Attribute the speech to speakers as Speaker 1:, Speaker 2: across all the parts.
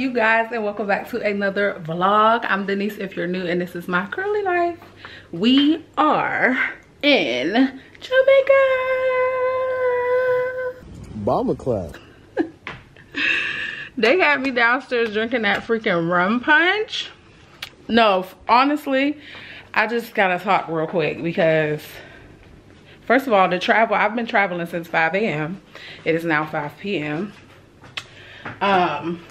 Speaker 1: you guys and welcome back to another vlog. I'm denise if you're new and this is my curly life. We are in jamaica.
Speaker 2: Bomber clap.
Speaker 1: They had me downstairs drinking that freaking rum punch. No honestly i just gotta talk real quick because first of all the travel i've been traveling since 5 a.m it is now 5 p.m um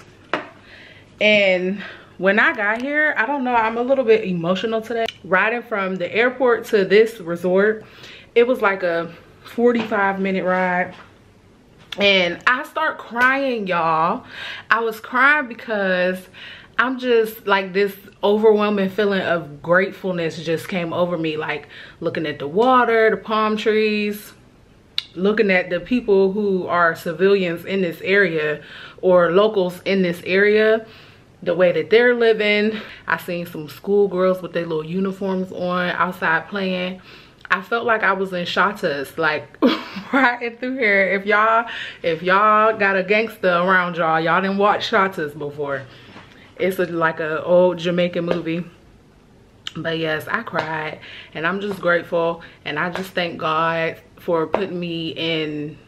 Speaker 1: and when I got here, I don't know, I'm a little bit emotional today. Riding from the airport to this resort, it was like a 45 minute ride. And I start crying, y'all. I was crying because I'm just like this overwhelming feeling of gratefulness just came over me. Like looking at the water, the palm trees, looking at the people who are civilians in this area or locals in this area the way that they're living. I seen some schoolgirls with their little uniforms on outside playing. I felt like I was in Shottas, like riding through here. If y'all, if y'all got a gangster around y'all, y'all didn't watch Shottas before. It's a, like a old Jamaican movie. But yes, I cried and I'm just grateful. And I just thank God for putting me in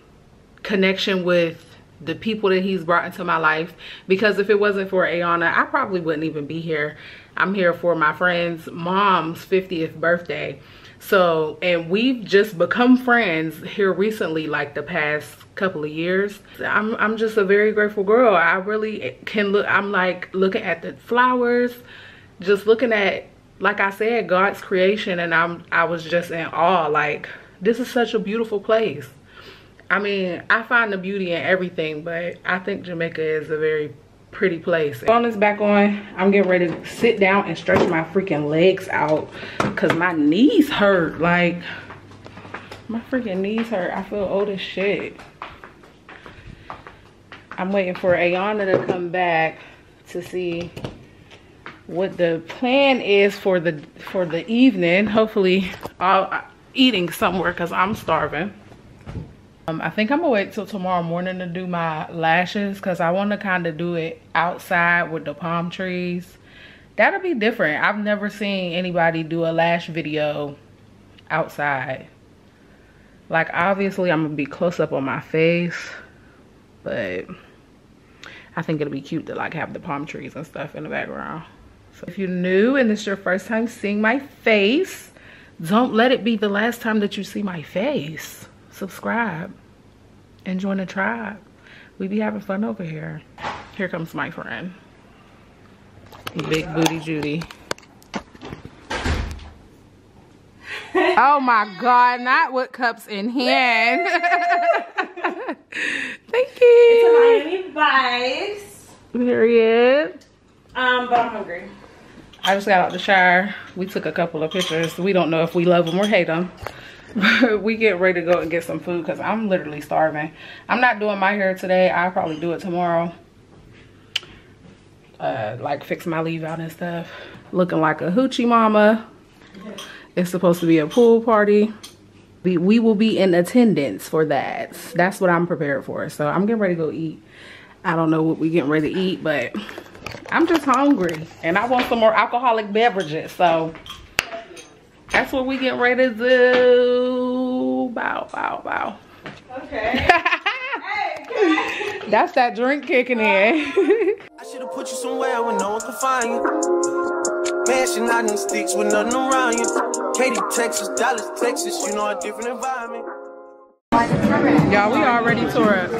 Speaker 1: connection with the people that he's brought into my life. Because if it wasn't for Ayana I probably wouldn't even be here. I'm here for my friend's mom's 50th birthday. So and we've just become friends here recently like the past couple of years. I'm, I'm just a very grateful girl. I really can look I'm like looking at the flowers just looking at like I said God's creation and I'm I was just in awe like this is such a beautiful place I mean, I find the beauty in everything, but I think Jamaica is a very pretty place. Phone is back on. I'm getting ready to sit down and stretch my freaking legs out because my knees hurt. Like, my freaking knees hurt. I feel old as shit. I'm waiting for Ayana to come back to see what the plan is for the for the evening. Hopefully, I'll eating somewhere because I'm starving. Um, I think I'm gonna wait till tomorrow morning to do my lashes because I want to kind of do it outside with the palm trees. That'll be different. I've never seen anybody do a lash video outside. Like obviously I'm gonna be close up on my face, but I think it'll be cute to like have the palm trees and stuff in the background. So if you're new and is your first time seeing my face, don't let it be the last time that you see my face subscribe and join the tribe. We be having fun over here. Here comes my friend. Big Booty Judy. oh my God, not with cups in hand. Thank you.
Speaker 3: It's a Miami Vice.
Speaker 1: Period.
Speaker 3: Um, but I'm hungry.
Speaker 1: I just got out the shower. We took a couple of pictures. We don't know if we love them or hate them. we get ready to go and get some food because I'm literally starving. I'm not doing my hair today. I'll probably do it tomorrow. Uh, like fix my leave out and stuff. Looking like a hoochie mama. It's supposed to be a pool party. We, we will be in attendance for that. That's what I'm prepared for. So I'm getting ready to go eat. I don't know what we getting ready to eat, but I'm just hungry. And I want some more alcoholic beverages. So that's what we get ready to do. Bow, bow, bow.
Speaker 3: Okay.
Speaker 1: hey, That's that drink kicking in.
Speaker 4: I should have put you somewhere where no one can find you. Mansion out in the sticks with nothing around you. Katy, Texas, Dallas, Texas, you know a different environment.
Speaker 1: Y'all, we already tore up.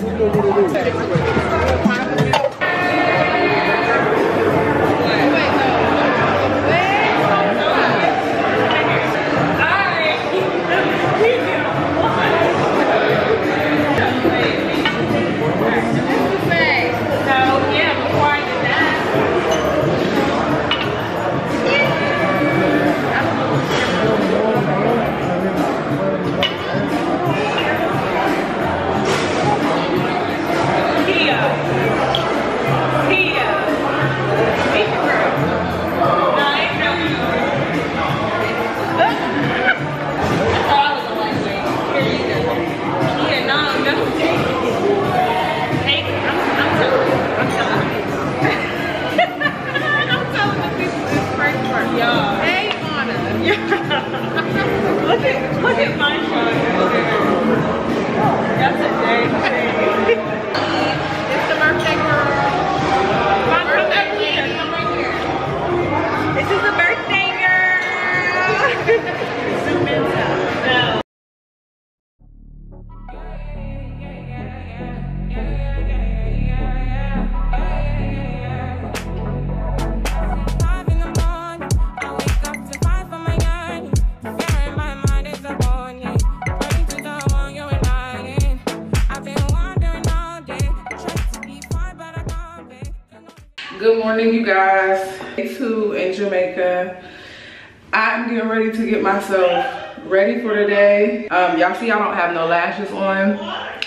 Speaker 1: Y'all see I don't have no lashes on.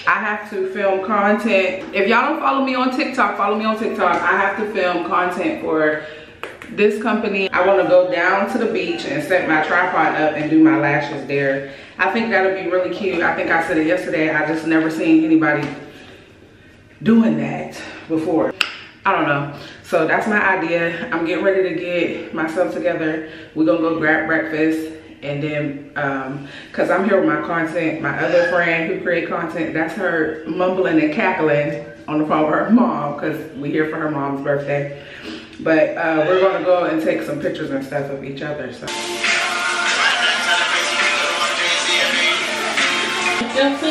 Speaker 1: I have to film content. If y'all don't follow me on TikTok, follow me on TikTok. I have to film content for this company. I want to go down to the beach and set my tripod up and do my lashes there. I think that'll be really cute. I think I said it yesterday. I just never seen anybody doing that before. I don't know. So that's my idea. I'm getting ready to get myself together. We're gonna go grab breakfast and then um because i'm here with my content my other friend who create content that's her mumbling and cackling on the phone with her mom because we here for her mom's birthday. But uh we're gonna go and take some pictures and stuff of each other so.
Speaker 2: Just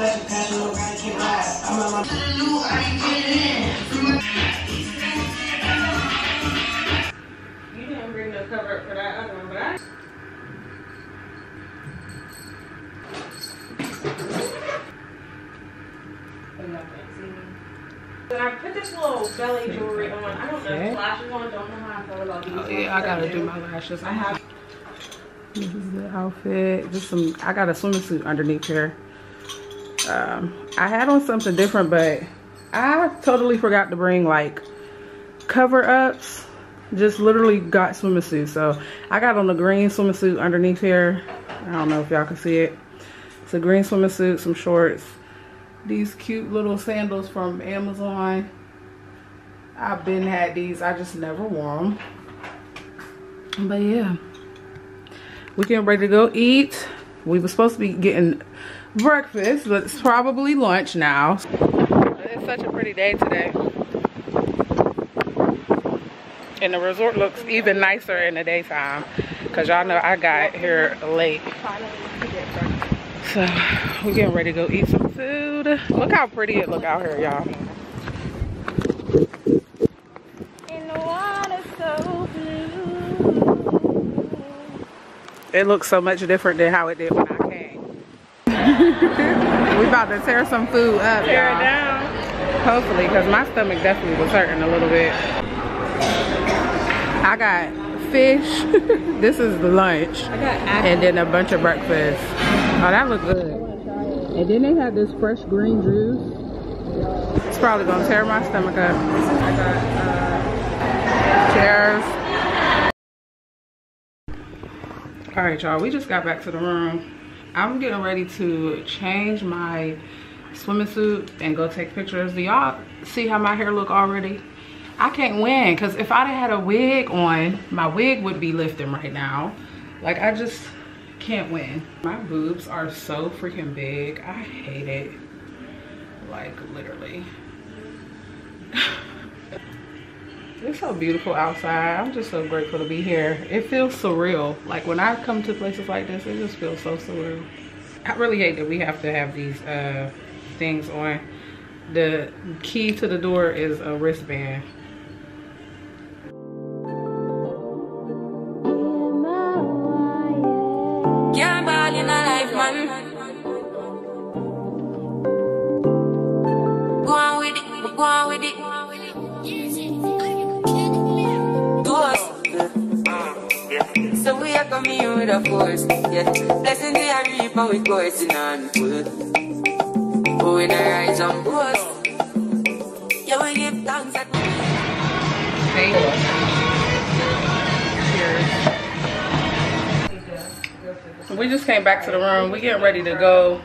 Speaker 2: a you, girl. And you said like that to be in each other's arms. Oh.
Speaker 3: You didn't bring no cover up for that other one, but I. When I put this little belly jewelry on, I don't know
Speaker 1: Okay.
Speaker 3: if flashes on, don't know how I feel about these.
Speaker 1: oh yeah i gotta do my lashes
Speaker 3: I have.
Speaker 1: This is the outfit. Just some, I got a swimming suit underneath here. Um, I had on something different, but I totally forgot to bring like cover ups. Just literally got swimming suit. So I got on the green swimming suit underneath here. I don't know if y'all can see it. It's a green swimming suit, some shorts, these cute little sandals from Amazon. I've been had these, I just never wore them. But yeah we getting ready to go eat we were supposed to be getting breakfast but it's probably lunch now. It's such a pretty day today. And the resort looks even nicer in the daytime because y'all know i got here late. So we're getting ready to go eat some food. Look how pretty it look out here y'all. And the water's so blue. It looks so much different than how it did when I came. We about to tear some food up,
Speaker 3: Tear it down.
Speaker 1: Hopefully, because my stomach definitely was hurting a little bit. I got fish. this is the lunch.
Speaker 3: I got
Speaker 1: And then a bunch of breakfast. Oh, that looked good. And then they had this fresh green juice. It's probably gonna tear my stomach up. I got uh, cheers. All right, y'all, we just got back to the room. I'm getting ready to change my swimming suit and go take pictures. Do y'all see how my hair look already? I can't win because if I'd had a wig on, my wig would be lifting right now. Like I just can't win. My boobs are so freaking big. I hate it. Like literally. It's so beautiful outside. I'm just so grateful to be here. It feels surreal. Like when I come to places like this, it just feels so surreal. I really hate that we have to have these uh, things on. The key to the door is a wristband.
Speaker 5: We are reap and we full. Oh, we not rise and boast. Yeah, we give thanks that
Speaker 1: So we just came back to the room. We getting ready to go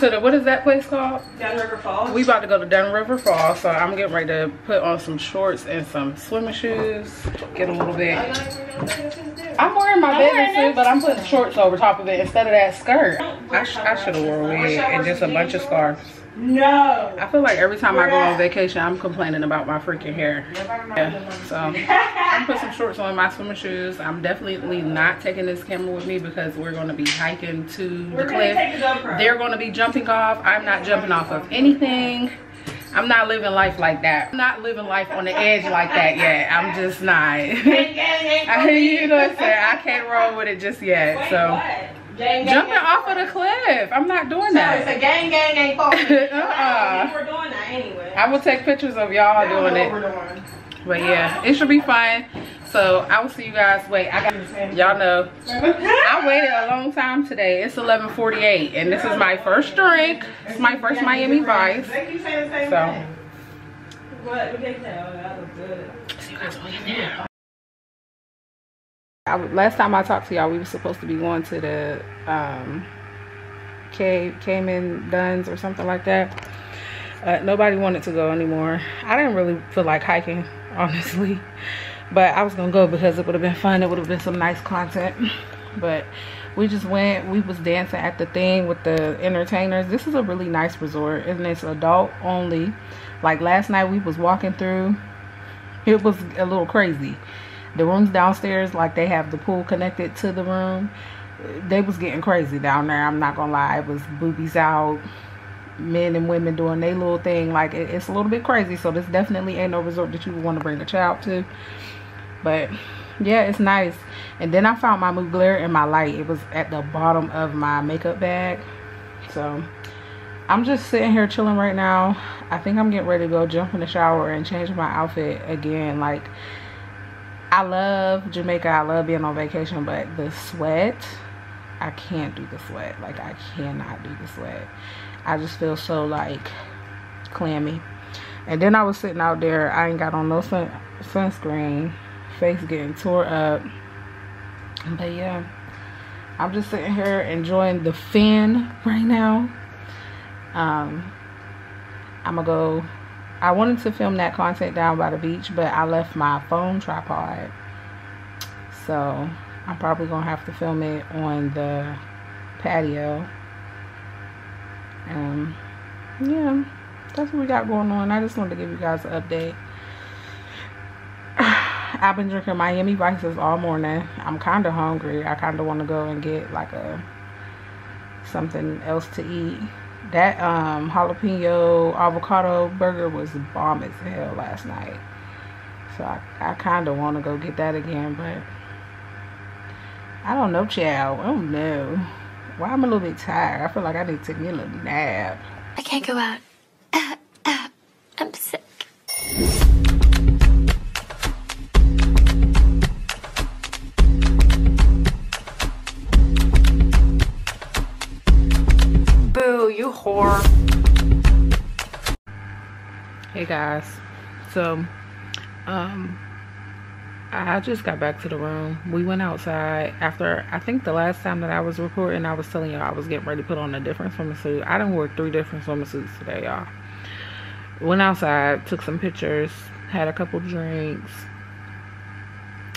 Speaker 1: to the, what is that place called?
Speaker 3: Dunn's River Falls.
Speaker 1: We about to go to Dunn's River Falls, so I'm getting ready to put on some shorts and some swimming shoes. Get a little bit. I'm wearing my bathing suit, but I'm putting shorts over top of it instead of that skirt. I, sh I should have wore a wig and just a bunch of scarves.
Speaker 3: No.
Speaker 1: I feel like every time I go on vacation, I'm complaining about my freaking hair. Yeah, so I'm put some shorts on, my swimming shoes. I'm definitely not taking this camera with me because we're going to be hiking to the cliff.
Speaker 3: take the GoPro.
Speaker 1: They're going to be jumping off. I'm not jumping off of anything. I'm not living life like that. I'm not living life on the edge like that yet. I'm just not. I you know what I'm saying. I can't roll with it just yet. So
Speaker 3: Gang, gang,
Speaker 1: jumping
Speaker 3: gang.
Speaker 1: off of the cliff. I'm not doing
Speaker 3: So it's
Speaker 1: that.
Speaker 3: a gang, gang, gang.
Speaker 1: Uh-uh.
Speaker 3: You were doing that anyway.
Speaker 1: I will take pictures of y'all doing it. Doing. But yeah, it should be fun. So I will see you guys. Wait, I got y'all know. I waited a long time today. It's 11:48, and this is my first drink. It's my first Miami Vice.
Speaker 3: They keep saying the same
Speaker 1: So.
Speaker 3: What? What they say? Oh, that good.
Speaker 1: See you guys when you're. I, last time I talked to y'all, we were supposed to be going to the um, Cay, Cayman Duns or something like that. Uh, nobody wanted to go anymore. I didn't really feel like hiking, honestly. But I was to go because it would have been fun. It would have been some nice content. But we just went. We was dancing at the thing with the entertainers. This is a really nice resort. And it's adult only. Like last night we was walking through. It was a little crazy the rooms downstairs like they have the pool connected to the room they was getting crazy down there i'm not gonna lie it was boobies out men and women doing their little thing like it, it's a little bit crazy so this definitely ain't no resort that you would want to bring a child to but yeah it's nice and then i found my mugler and my light it was at the bottom of my makeup bag so i'm just sitting here chilling right now i think i'm getting ready to go jump in the shower and change my outfit again like I love Jamaica. I love being on vacation, but the sweat, I can't do the sweat. Like I cannot do the sweat. I just feel so like clammy. And then I was sitting out there. I ain't got on no sun sunscreen. Face getting tore up. But yeah, I'm just sitting here enjoying the fin right now. Um, I'm gonna go I wanted to film that content down by the beach, but I left my phone tripod. So I'm probably gonna have to film it on the patio. Um, yeah, that's what we got going on. I just wanted to give you guys an update. I've been drinking Miami Vices all morning. I'm kind of hungry. I kind of want to go and get like a something else to eat. That um, jalapeno avocado burger was bomb as hell last night. So I, I kind of want to go get that again, but I don't know, child. I don't know. Why I'm a little bit tired. I feel like I need to take me a little nap.
Speaker 6: I can't go out. I'm sick.
Speaker 3: Whore.
Speaker 1: Hey guys, so um, I just got back to the room. We went outside after I think the last time that I was recording, I was telling y'all I was getting ready to put on a different swimsuit. I didn't wear three different swimsuits today, y'all. Went outside, took some pictures, had a couple drinks,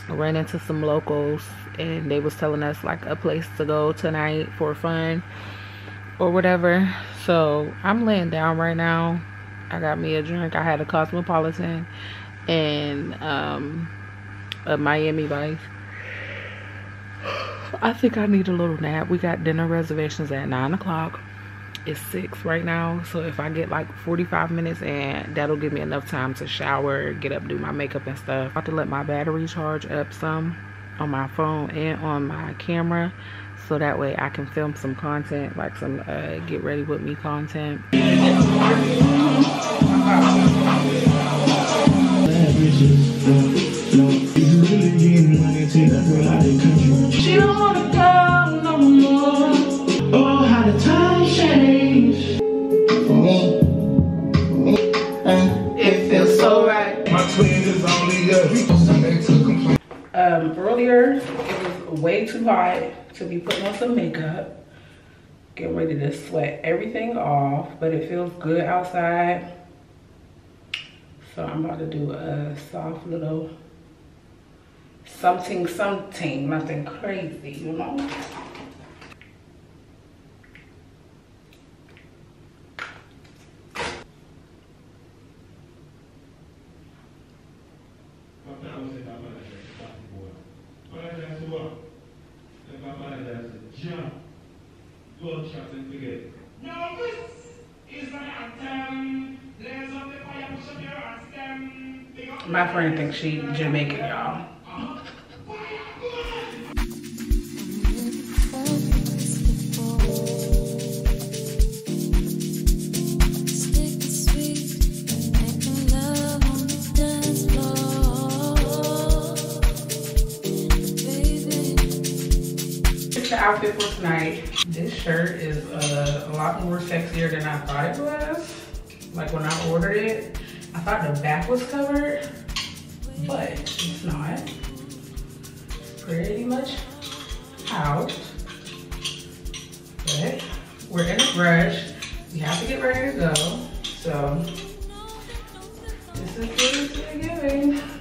Speaker 1: ran into some locals, and they was telling us like a place to go tonight for fun or whatever. So I'm laying down right now. I got me a drink. I had a Cosmopolitan and um, a Miami Vice. I think I need a little nap. We got dinner reservations at 9 o'clock. It's 6 right now. So if I get like 45 minutes and that'll give me enough time to shower, get up, do my makeup and stuff. I have to let my battery charge up some on my phone and on my camera so that way I can film some content, like some uh, get ready with me content.
Speaker 2: She don't wanna go no more. Oh, how the time changed. It feels so right.
Speaker 7: My twin is only a week. Sunday to complain.
Speaker 1: Um, earlier, it was way too hot to be putting on some makeup. Getting ready to sweat everything off, but it feels good outside. So I'm about to do a soft little something, something, nothing crazy, you know?
Speaker 7: No, this is not a time. There's a
Speaker 1: My friend thinks she Jamaican, y'all. Is the outfit for tonight. This shirt is uh, a lot more sexier than I thought it was. Like when I ordered it, I thought the back was covered, but it's not. Pretty much out. But we're in a rush. We have to get ready to go. So this is what it's giving.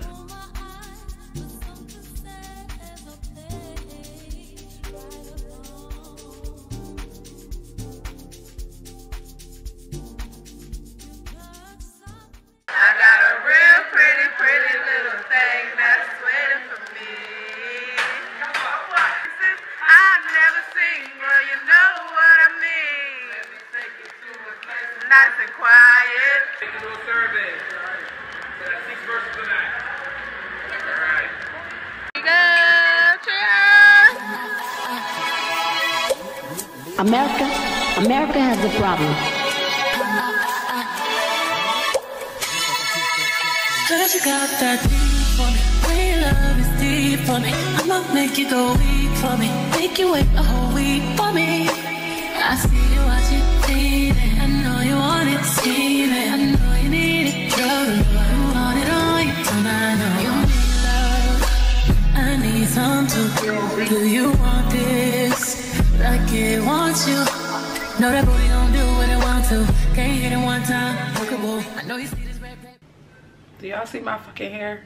Speaker 1: Y'all see my fucking hair?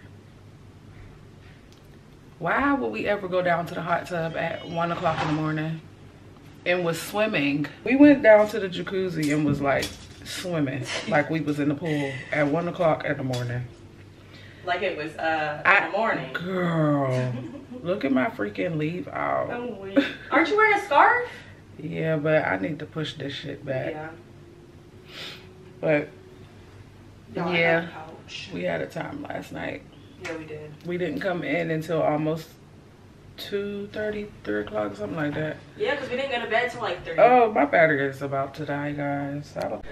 Speaker 1: Why would we ever go down to the hot tub at one o'clock in the morning and was swimming? We went down to the jacuzzi and was like swimming, like we was in the pool at one o'clock in the morning.
Speaker 3: Like it was uh
Speaker 1: I-
Speaker 3: in the morning.
Speaker 1: Girl, look at my freaking leave out.
Speaker 3: Aren't you wearing a scarf?
Speaker 1: Yeah, but I need to push this shit back.
Speaker 3: Yeah.
Speaker 1: But Yeah.
Speaker 3: got a couch.
Speaker 1: we had a time last night.
Speaker 3: Yeah, we did.
Speaker 1: We didn't come in until almost 2.30, 3 o'clock, something like that.
Speaker 3: Yeah, because we didn't go to bed till like 3.
Speaker 1: Oh, my battery is about to die, guys. I don't...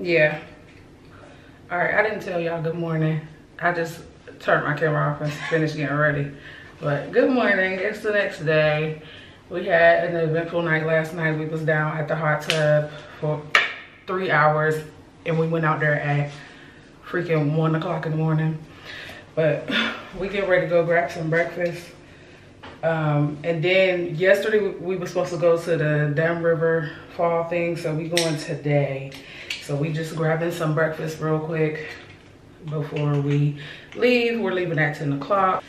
Speaker 1: Yeah. All right, I didn't tell y'all good morning. I just turned my camera off and finished getting ready. But good morning, it's the next day. We had an eventful night last night. We was down at the hot tub for three hours and we went out there at freaking one o'clock in the morning. But we get ready to go grab some breakfast. Um, and then yesterday we, we were supposed to go to the Dunn's River Fall thing, so we going today. So we just grabbing some breakfast real quick before we leave. We're leaving at 10 o'clock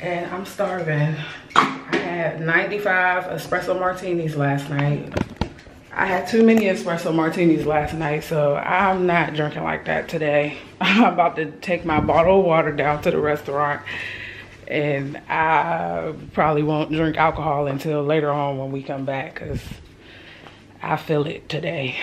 Speaker 1: and I'm starving. I had 95 espresso martinis last night. I had too many espresso martinis last night, so I'm not drinking like that today. I'm about to take my bottle of water down to the restaurant and I probably won't drink alcohol until later on when we come back because I feel it today.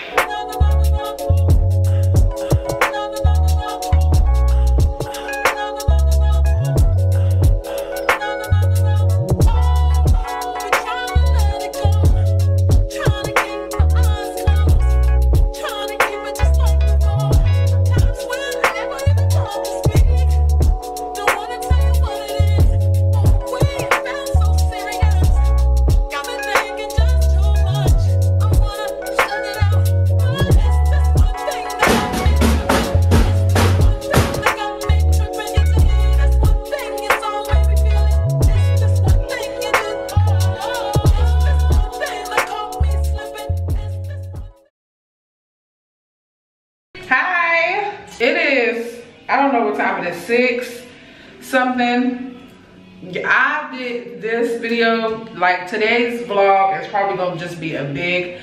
Speaker 1: Today's vlog is probably gonna just be a big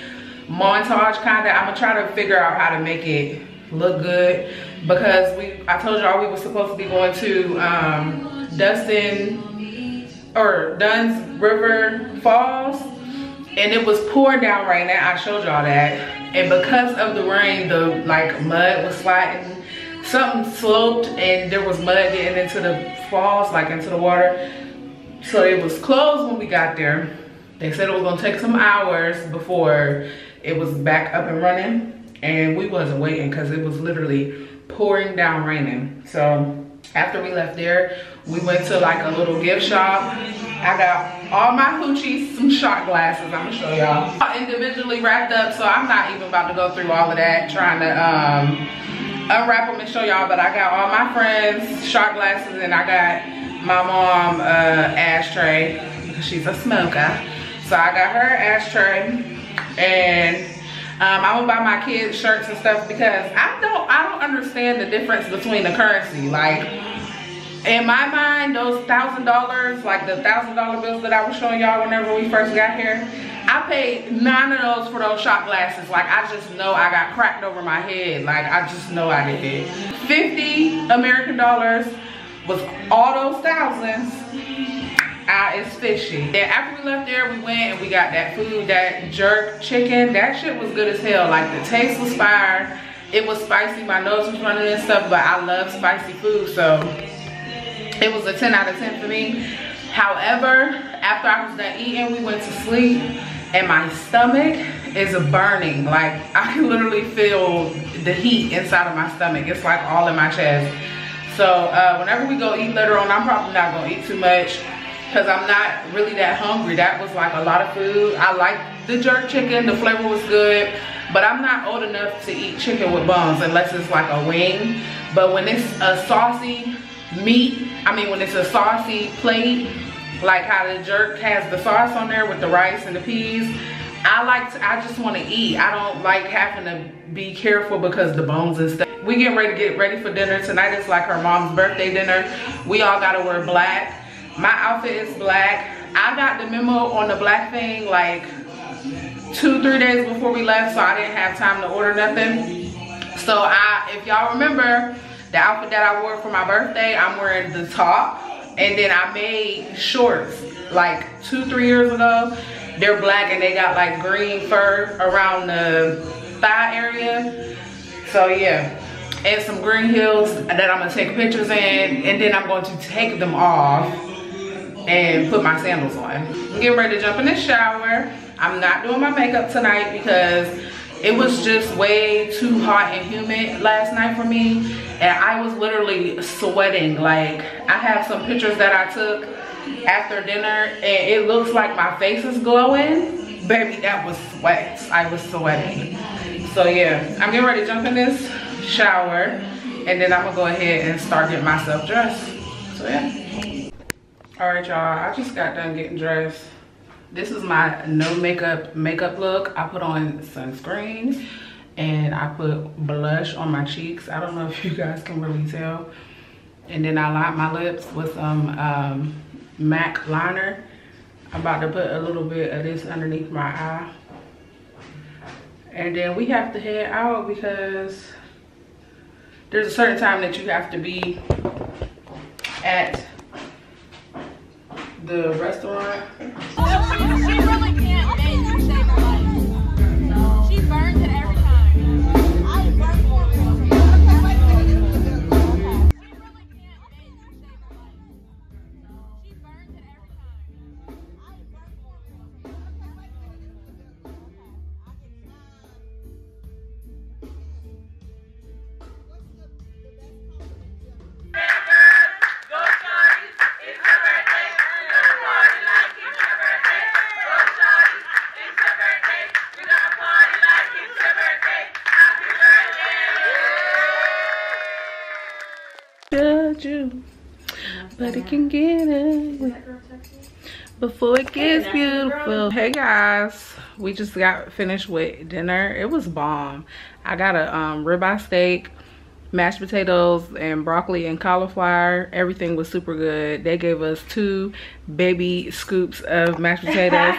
Speaker 1: montage kind of. I'm gonna try to figure out how to make it look good because we, I told y'all we were supposed to be going to um, Dustin or Dunn's River Falls and it was pouring down right now. I showed y'all that. and because of the rain the like mud was sliding something sloped and there was mud getting into the falls like into the water so it was closed when we got there. They said it was gonna take some hours before it was back up and running and we wasn't waiting because it was literally pouring down raining. So after we left there we went to like a little gift shop. I got all my hoochies some shot glasses i'm gonna show y'all. Individually wrapped up so i'm not even about to go through all of that trying to um unwrap them and show y'all but i got all my friends shot glasses and i got my mom uh ashtray because she's a smoker so i got her ashtray and um, I'm gonna buy my kids shirts and stuff because I don't I don't understand the difference between the currency. Like in my mind, those thousand dollars, like the thousand dollar bills that I was showing y'all whenever we first got here, I paid nine of those for those shot glasses. Like I just know I got cracked over my head. Like I just know I did. 50 American dollars was all those thousands ah, it's fishy. And after we left there, we went and we got that food, that jerk chicken. That shit was good as hell. Like the taste was fire. It was spicy. My nose was running and stuff, but I love spicy food, so it was a 10 out of 10 for me. However, after I was done eating, we went to sleep and my stomach is burning. Like I can literally feel the heat inside of my stomach. It's like all in my chest. So uh, whenever we go eat later on, I'm probably not gonna eat too much because I'm not really that hungry. That was like a lot of food. I like the jerk chicken, the flavor was good, but I'm not old enough to eat chicken with bones unless it's like a wing. But when it's a saucy meat, I mean when it's a saucy plate, like how the jerk has the sauce on there with the rice and the peas, I like to, I just want to eat. I don't like having to be careful because the bones and stuff. We getting ready to get ready for dinner. Tonight is like her mom's birthday dinner. We all gotta wear black. My outfit is black. I got the memo on the black thing like two three days before we left so i didn't have time to order nothing. So i if y'all remember the outfit that i wore for my birthday i'm wearing the top and then i made shorts like two three years ago. They're black and they got like green fur around the thigh area. So yeah and some green heels that i'm gonna take pictures in and then i'm going to take them off and put my sandals on. I'm getting ready to jump in the shower. I'm not doing my makeup tonight because it was just way too hot and humid last night for me. And I was literally sweating. Like I have some pictures that I took after dinner and it looks like my face is glowing. Baby, that was sweat. I was sweating. So yeah, I'm getting ready to jump in this shower and then I'm gonna go ahead and start getting myself dressed. So yeah. All right y'all i just got done getting dressed. This is my no makeup makeup look. I put on sunscreen and i put blush on my cheeks. I don't know if you guys can really tell. And then i lined my lips with some um, mac liner. I'm about to put a little bit of this underneath my eye. And then we have to head out because there's a certain time that you have to be at the restaurant. Oh, it can get it before it gets beautiful. Hey guys, we just got finished with dinner. It was bomb. I got a um, ribeye steak, mashed potatoes, and broccoli and cauliflower. Everything was super good. They gave us two baby scoops of mashed potatoes,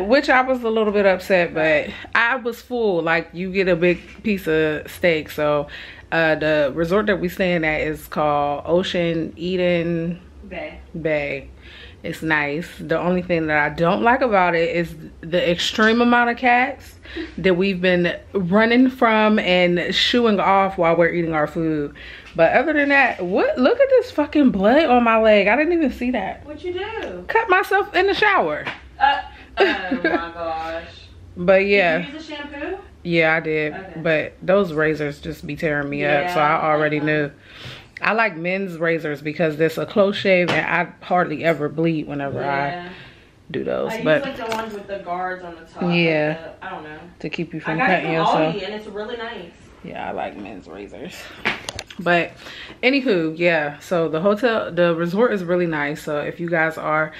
Speaker 1: which I was a little bit upset, but I was full. Like you get a big piece of steak, so uh, the resort that we staying at is called Ocean Eden
Speaker 3: Bay.
Speaker 1: Bay. It's nice. The only thing that I don't like about it is the extreme amount of cats that we've been running from and shooing off while we're eating our food. But other than that, what? Look at this fucking blood on my leg. I didn't even see that.
Speaker 3: What you do?
Speaker 1: Cut myself in the shower.
Speaker 3: Uh, oh my gosh.
Speaker 1: But yeah.
Speaker 3: Did you use a shampoo?
Speaker 1: Yeah, I did.
Speaker 3: Okay.
Speaker 1: But those razors just be tearing me up. So I already knew. I like men's razors because it's a close shave and I hardly ever bleed whenever
Speaker 3: Yeah.
Speaker 1: I do those.
Speaker 3: I
Speaker 1: but
Speaker 3: use like the ones with the guards on the top. like
Speaker 1: Yeah.
Speaker 3: the- I don't know.
Speaker 1: to keep you from cutting yourself.
Speaker 3: And it's really nice.
Speaker 1: Yeah, I like men's razors. But anywho, yeah. So the hotel, the resort is really nice. So if you guys are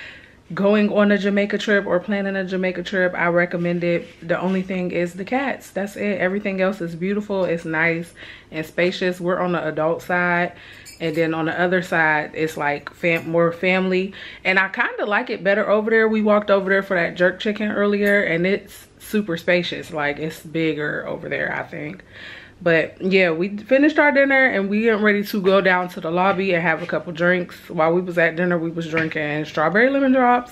Speaker 1: going on a Jamaica trip or planning a Jamaica trip, I recommend it. The only thing is the cats. That's it. Everything else is beautiful. It's nice and spacious. We're on the adult side. And then on the other side, it's like fam more family. And I kind of like it better over there. We walked over there for that jerk chicken earlier and it's super spacious. Like it's bigger over there, I think. But yeah, we finished our dinner and we getting ready to go down to the lobby and have a couple drinks. While we was at dinner, we was drinking strawberry lemon drops.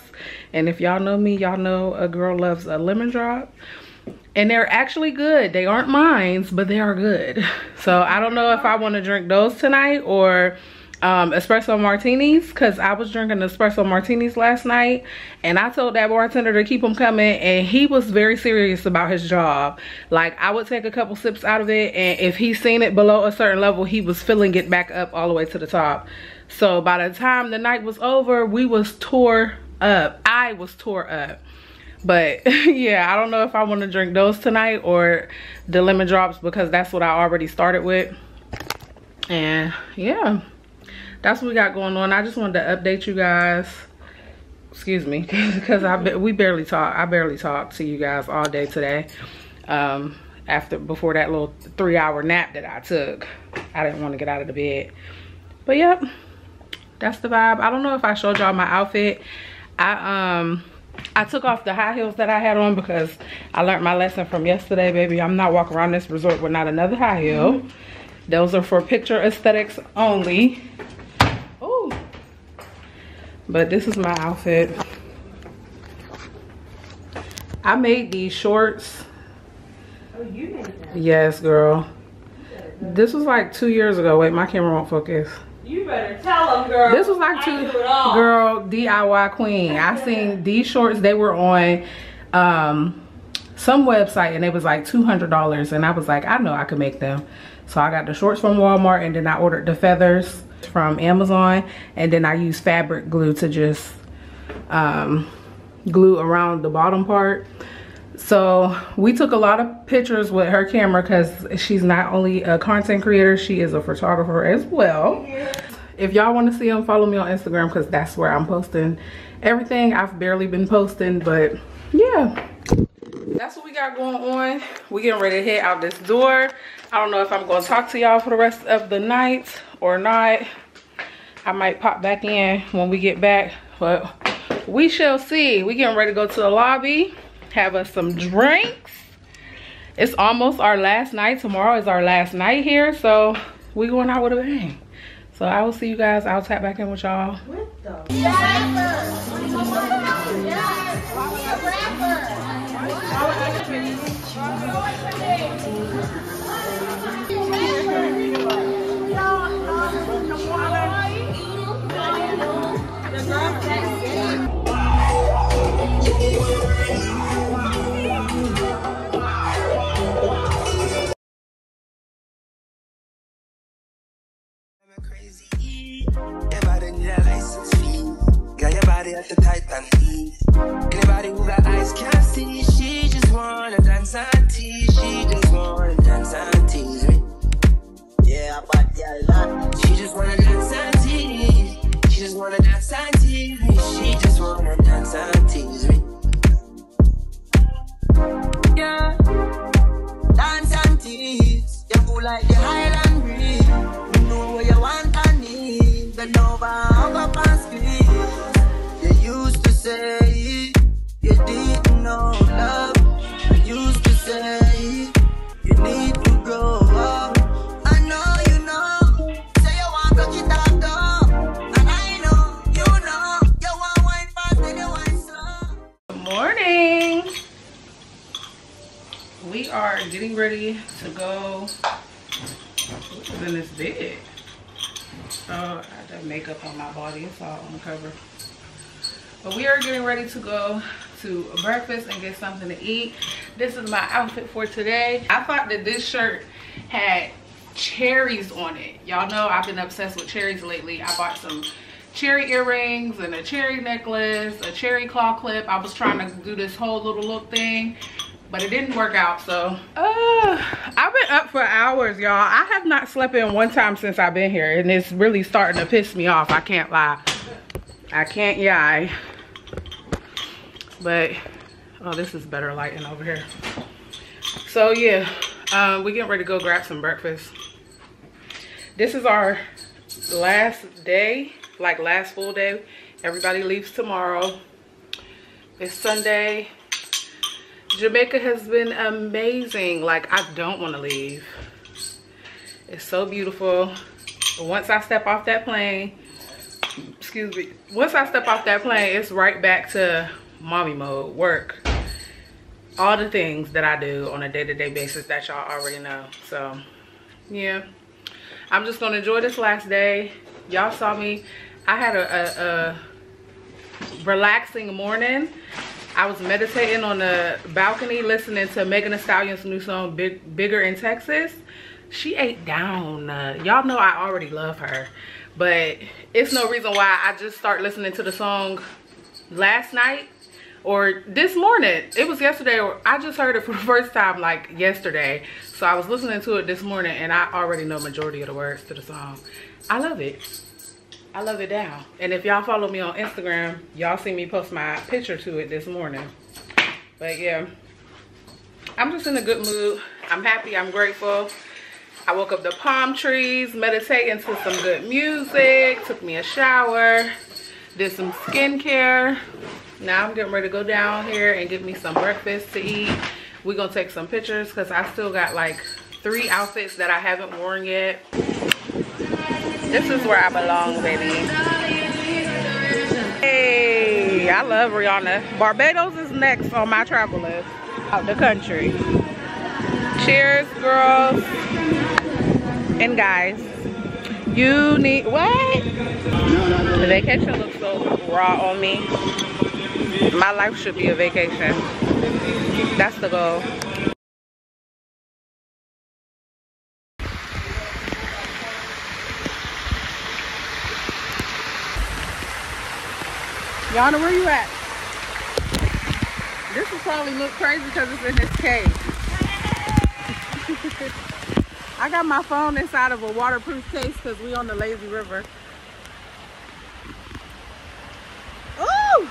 Speaker 1: And if y'all know me, y'all know a girl loves a lemon drop. And they're actually good. They aren't mines, but they are good. So I don't know if I want to drink those tonight or um, espresso martinis because I was drinking espresso martinis last night and I told that bartender to keep them coming and he was very serious about his job. Like I would take a couple sips out of it and if he seen it below a certain level, he was filling it back up all the way to the top. So by the time the night was over, we was tore up. I was tore up. But yeah, I don't know if I want to drink those tonight or the lemon drops because that's what I already started with. And yeah, that's what we got going on. I just wanted to update you guys. Excuse me, because I we barely talk. I barely talked to you guys all day today. Um, after before that little three hour nap that I took, I didn't want to get out of the bed. But yep, that's the vibe. I don't know if I showed y'all my outfit. I um I took off the high heels that I had on because I learned my lesson from yesterday, baby. I'm not walking around this resort with not another high heel. Those are for picture aesthetics only. But this is my outfit. I made these shorts.
Speaker 3: Oh, you made that.
Speaker 1: Yes, girl. This was like two years ago. Wait, my camera won't focus.
Speaker 3: You better tell them, girl.
Speaker 1: This was like two
Speaker 3: do it all.
Speaker 1: girl DIY queen. I seen these shorts. They were on um some website and it was like two hundred dollars. And I was like, I know I could make them. So I got the shorts from Walmart and then I ordered the feathers from Amazon and then I use fabric glue to just um glue around the bottom part. So we took a lot of pictures with her camera because she's not only a content creator, she is a photographer as well. If y'all want to see them, follow me on Instagram because that's where I'm posting everything. I've barely been posting, but yeah. That's what we got going on. We getting ready to head out this door. I don't know if I'm going to talk to y'all for the rest of the night or not. I might pop back in when we get back, but we shall see. We getting ready to go to the lobby, have us some drinks. It's almost our last night. Tomorrow is our last night here, so we going out with a bang. So I will see you guys. I'll tap back in with y'all.
Speaker 4: Your body need a. Got your body at the. Anybody who got eyes can't see. Wanna
Speaker 1: ready to go. What's in this bed? Oh, I got makeup on my body. It's all on the cover. But we are getting ready to go to breakfast and get something to eat. This is my outfit for today. I thought that this shirt had cherries on it. Y'all know I've been obsessed with cherries lately. I bought some cherry earrings and a cherry necklace, a cherry claw clip. I was trying to do this whole little look thing, but it didn't work out, so. Uh, I've been up for hours, y'all. I have not slept in one time since I've been here, and it's really starting to piss me off. I can't lie. I can't lie. But, oh, this is better lighting over here. So, yeah, um, we getting ready to go grab some breakfast. This is our last day like last full day. Everybody leaves tomorrow. It's Sunday. Jamaica has been amazing. Like, I don't want to leave. It's so beautiful. Once I step off that plane, excuse me, once I step off that plane, it's right back to mommy mode, work. All the things that I do on a day-to-day -day basis that y'all already know. So, yeah. I'm just gonna enjoy this last day. Y'all saw me I had a, a, a relaxing morning. I was meditating on the balcony listening to Megan Thee Stallion's new song, Big, Bigger in Texas. She ate down. Uh, Y'all know I already love her. But it's no reason why I just start listening to the song last night or this morning. It was yesterday or I just heard it for the first time like yesterday. So I was listening to it this morning and I already know majority of the words to the song. I love it. I love it down. And if y'all follow me on Instagram, y'all see me post my picture to it this morning. But yeah, I'm just in a good mood. I'm happy, I'm grateful. I woke up the palm trees, meditating to some good music, took me a shower, did some skincare. Now I'm getting ready to go down here and get me some breakfast to eat. We're gonna take some pictures because I still got like three outfits that I haven't worn yet. This is where I belong, baby. Hey, I love Rihanna. Barbados is next on my travel list out the country. Cheers, girls and guys. You need, what? The vacation looks so raw on me. My life should be a vacation. That's the goal. Yana, where you at? This will probably look crazy because it's in this cave. I got my phone inside of a waterproof case because we on the lazy river. Ooh!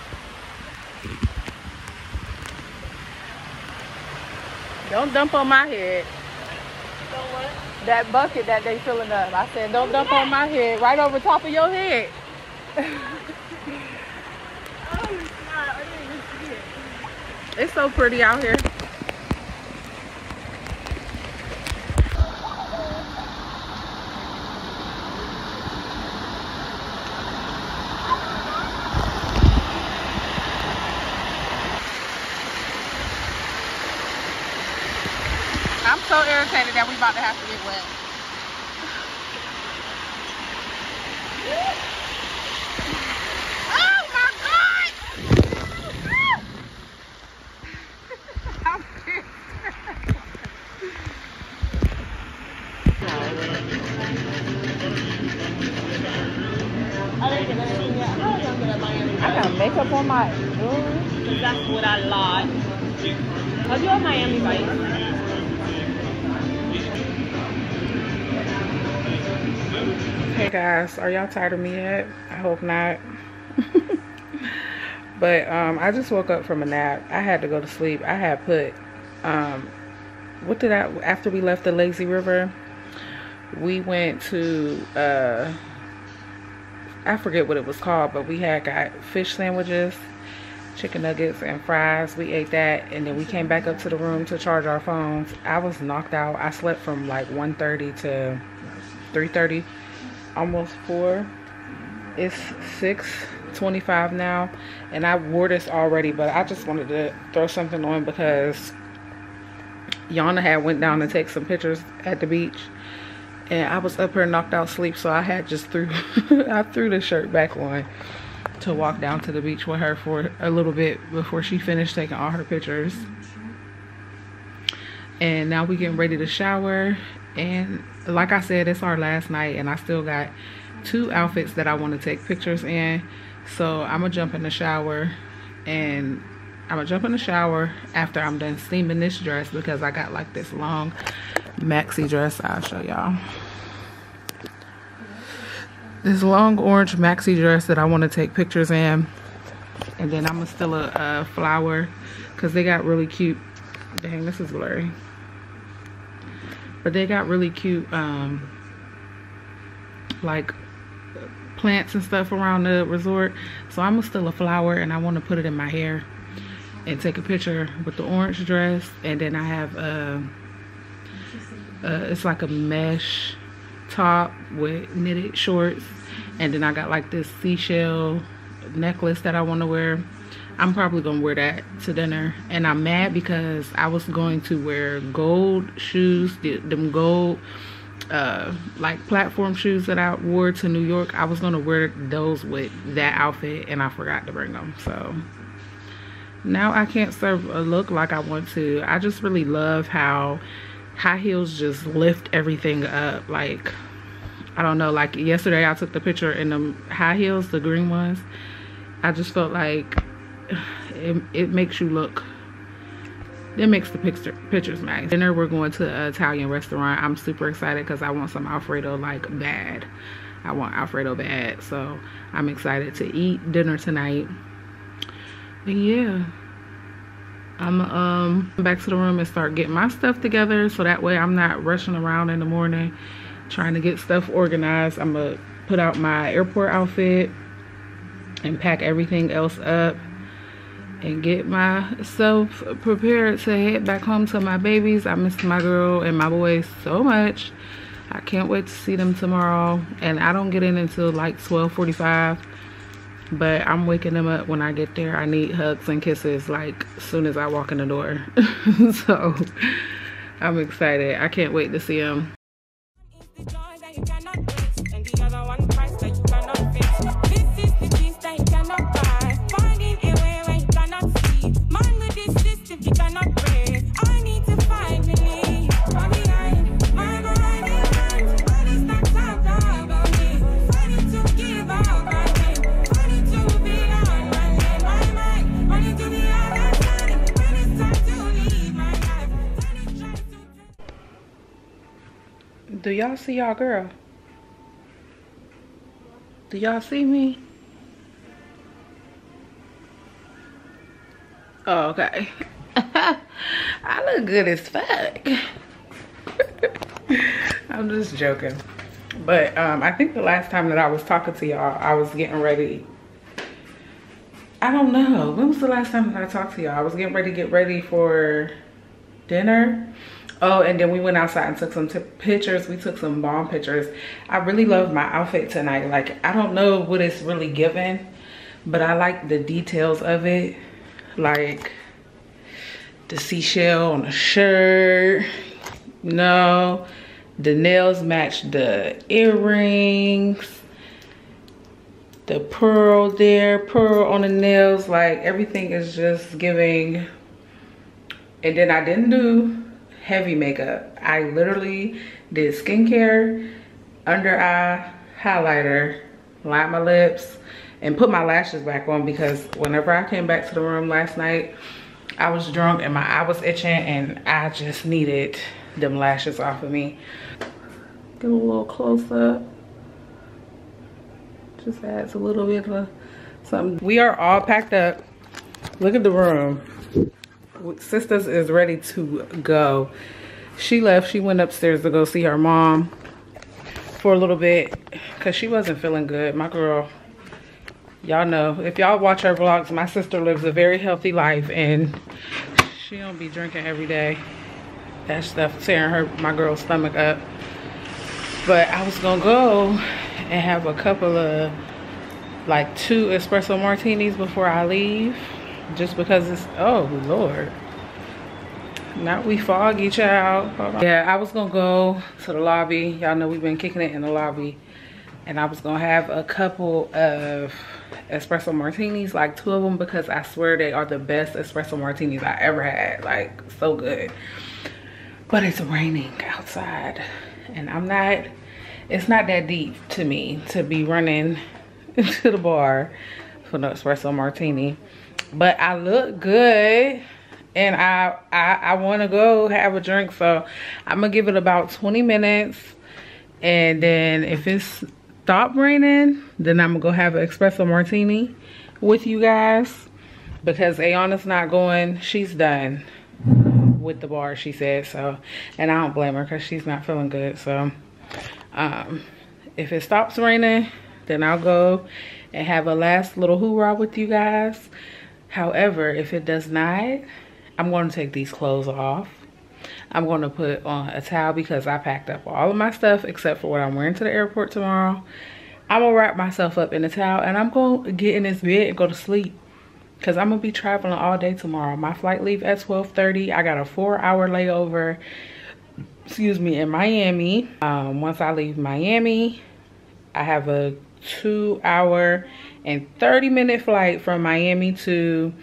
Speaker 1: Don't dump on my head. That bucket that they filling up. I said, don't dump on my head. Right over top of your head. It's so pretty out here. I'm so irritated that we about to have to get wet. makeup on my Because
Speaker 3: that's what I like. Are you on Miami Vice?
Speaker 1: Hey guys, are y'all tired of me yet? I hope not. but um, I just woke up from a nap. I had to go to sleep. I had put, um, what did I, after we left the lazy river, we went to, uh, I forget what it was called, but we had got fish sandwiches, chicken nuggets, and fries. We ate that, and then we came back up to the room to charge our phones. I was knocked out. I slept from like 1.30 to 3.30, almost 4. It's 6.25 now, and I wore this already, but I just wanted to throw something on because Yana had went down to take some pictures at the beach. And I was up here knocked out sleep, so I had just threw I threw the shirt back on to walk down to the beach with her for a little bit before she finished taking all her pictures. And now we getting ready to shower. And like I said, it's our last night and I still got two outfits that I want to take pictures in. So I'm gonna jump in the shower and I'm gonna jump in the shower after I'm done steaming this dress because I got like this long maxi dress. I'll show y'all. This long orange maxi dress that I want to take pictures in. And then I'm gonna steal a, a flower because they got really cute. Dang, this is blurry. But they got really cute, um, like plants and stuff around the resort. So I'm steal a flower and I want to put it in my hair and take a picture with the orange dress. And then I have, uh, uh, it's like a mesh top with knitted shorts. And then I got like this seashell necklace that I want to wear. I'm probably gonna wear that to dinner. And I'm mad because I was going to wear gold shoes, them gold uh like platform shoes that I wore to New York. I was gonna wear those with that outfit and I forgot to bring them. So now I can't serve a look like I want to. I just really love how high heels just lift everything up. Like I don't know, like yesterday I took the picture in the high heels, the green ones. I just felt like it, it makes you look it makes the picture pictures nice. Dinner we're going to an italian restaurant. I'm super excited because i want some alfredo like bad. I want alfredo bad so i'm excited to eat dinner tonight. But yeah i'm um back to the room and start getting my stuff together so that way i'm not rushing around in the morning trying to get stuff organized. I'm gonna put out my airport outfit and pack everything else up and get myself prepared to head back home to my babies. I miss my girl and my boys so much. I can't wait to see them tomorrow. And I don't get in until like 1245. But I'm waking them up when I get there. I need hugs and kisses like soon as I walk in the door. so I'm excited. I can't wait to see them. Do y'all see y'all girl? Do y'all see me? Oh, okay. I look good as fuck. I'm just joking. But um, I think the last time that I was talking to y'all, I was getting ready. I don't know. When was the last time that I talked to y'all? I was getting ready to get ready for dinner oh and then we went outside and took some pictures. We took some bomb pictures. I really love my outfit tonight. Like i don't know what it's really given but i like the details of it. Like the seashell on the shirt no the nails match the earrings the pearl there pearl on the nails. Like everything is just giving. And then i didn't do heavy makeup. I literally did skincare, under eye, highlighter, lined my lips, and put my lashes back on because whenever I came back to the room last night, I was drunk and my eye was itching and I just needed them lashes off of me. Get a little close up. Just adds a little bit of something. We are all packed up. Look at the room sisters is ready to go. She left. She went upstairs to go see her mom for a little bit because she wasn't feeling good. My girl, y'all know, if y'all watch her vlogs, my sister lives a very healthy life and she don't be drinking every day. That stuff tearing her, my girl's stomach up. But I was gonna go and have a couple of like two espresso martinis before I leave just because it's oh lord Not we foggy, child. Yeah, I was gonna go to the lobby. Y'all know we've been kicking it in the lobby. And I was gonna have a couple of espresso martinis, like two of them, because I swear they are the best espresso martinis I ever had. Like, so good. But it's raining outside. And I'm not, it's not that deep to me to be running to the bar for the espresso martini. But I look good and I I, I want to go have a drink. So I'm gonna give it about 20 minutes, and then if it's stop raining, then I'm gonna go have an espresso martini with you guys because Ayana's not going. She's done with the bar, she said. So, and I don't blame her because she's not feeling good. So, um, if it stops raining, then I'll go and have a last little hoorah with you guys. However, if it does not, I'm going to take these clothes off. I'm going to put on a towel because I packed up all of my stuff except for what I'm wearing to the airport tomorrow. I'm going to wrap myself up in a towel and I'm going to get in this bed and go to sleep because I'm going to be traveling all day tomorrow. My flight leave at 12.30. I got a four hour layover, excuse me, in Miami. Um, once I leave Miami, I have a two hour and 30 minute flight from Miami to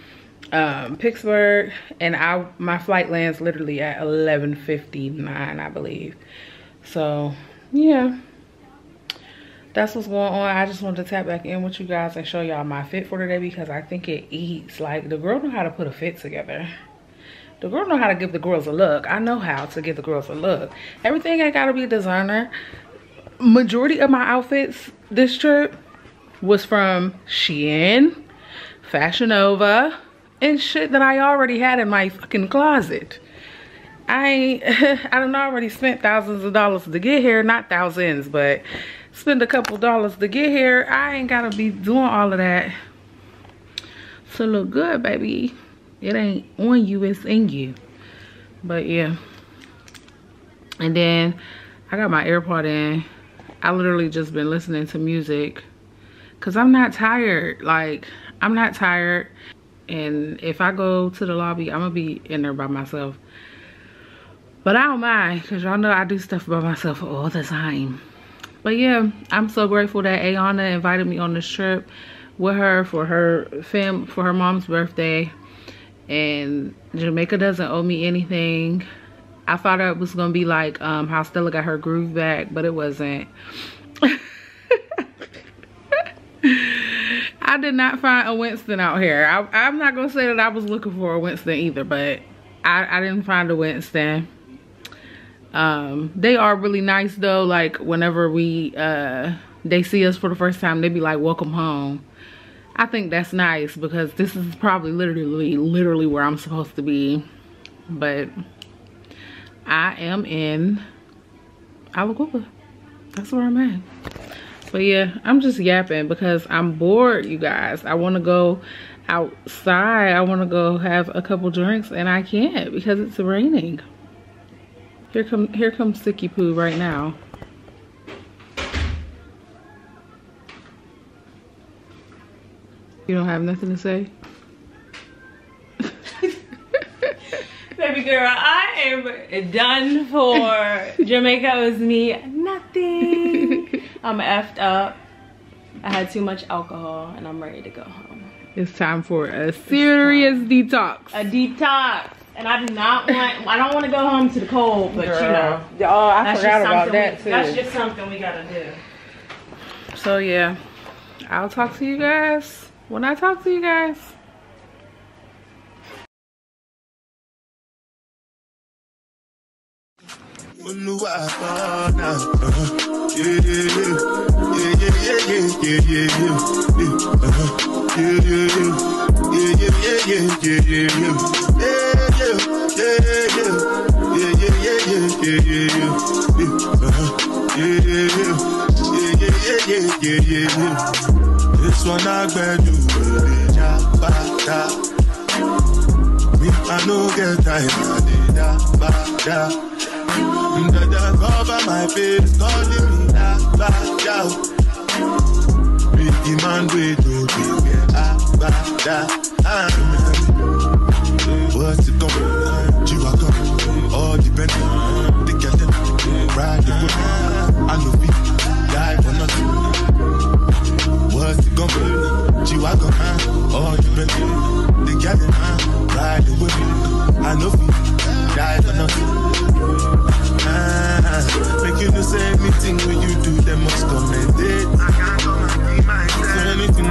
Speaker 1: um, Pittsburgh and I my flight lands literally at 11:59 I believe. So yeah. That's what's going on. I just wanted to tap back in with you guys and show y'all my fit for today because I think it eats. Like the girl know how to put a fit together. The girl know how to give the girls a look. I know how to give the girls a look. Everything ain't gotta be a designer. Majority of my outfits this trip was from Shein Fashion Nova and shit that I already had in my fucking closet. I I done already spent thousands of dollars to get here, not thousands, but spend a couple dollars to get here. I ain't gotta be doing all of that to look good, baby. It ain't on you, it's in you. But yeah. And then I got my AirPod in. I literally just been listening to music because I'm not tired. Like, I'm not tired and if I go to the lobby, I'm gonna be in there by myself. But I don't mind, cause y'all know I do stuff by myself all the time. But yeah, I'm so grateful that Ayana invited me on this trip with her for her fam for her mom's birthday. And Jamaica doesn't owe me anything. I thought it was gonna be like um, how Stella got her groove back, but it wasn't. I did not find a Winston out here. I, am not gonna say that I was looking for a Winston either, but I, I didn't find a Winston. Um, they are really nice though. Like whenever we, uh, they see us for the first time, they be like, welcome home. I think that's nice because this is probably literally, literally where I'm supposed to be. But I am in Alagola. That's where I'm at but yeah i'm just yapping because i'm bored you guys. I want to go outside. I want to go have a couple drinks and i can't because it's raining. Here come here comes sticky poo right now. You don't have nothing to say?
Speaker 3: Baby girl i am done for. Jamaica was me nothing I'm effed up. I had too much alcohol and I'm ready to go home.
Speaker 1: It's time for a serious detox.
Speaker 3: A detox. And I do not want, I don't want to go home to the cold, but Girl. you know.
Speaker 1: Oh, I forgot about that
Speaker 3: we,
Speaker 1: too.
Speaker 3: That's just something we gotta do.
Speaker 1: So yeah, I'll talk to you guys when I talk to you guys. yeah, yeah, yeah, yeah, yeah, yeah, yeah, yeah, uh-huh. yeah, yeah, yeah, yeah, yeah, yeah, yeah, yeah, yeah, yeah, yeah, yeah, yeah. This one I bet you will ja ba da. Me I no get time, I did da ba da. Dada cover my face, calling me
Speaker 8: agba da man we do be we agba da. What's it going? Jiwa come, all depend. The get ride the boat. I know we die for nothing. What's it going? Jiwa come, all depend. The get ride the boat. I know we die for nothing. Make you no say anything when you do, they must commend it. I
Speaker 4: can't and be myself. So
Speaker 8: anything